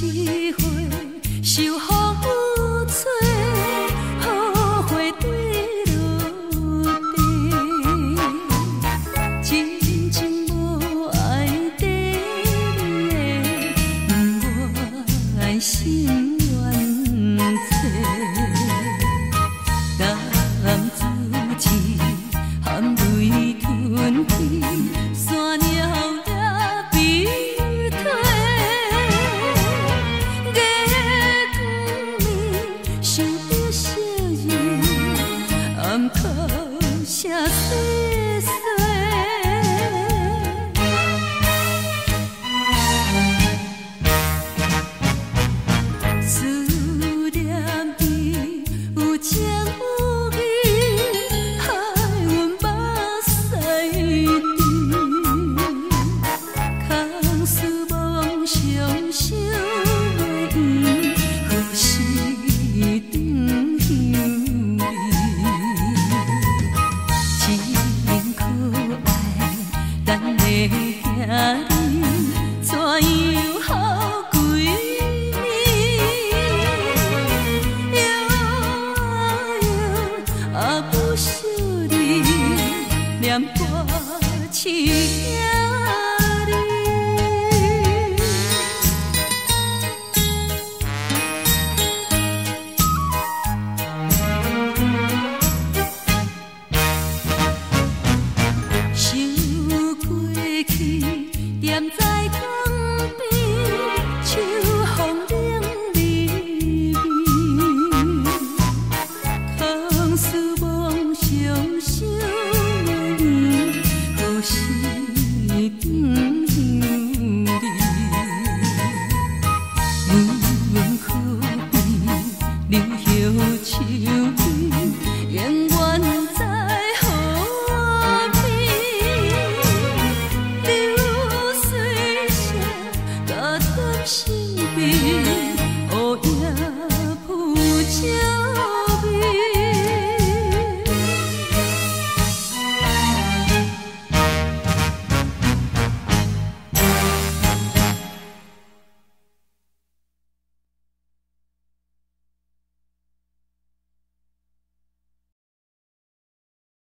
机会受好。Khóc. 念歌词你，想过去，在江边，秋风，空思梦想想。是可比日月唱经永远在何流水声边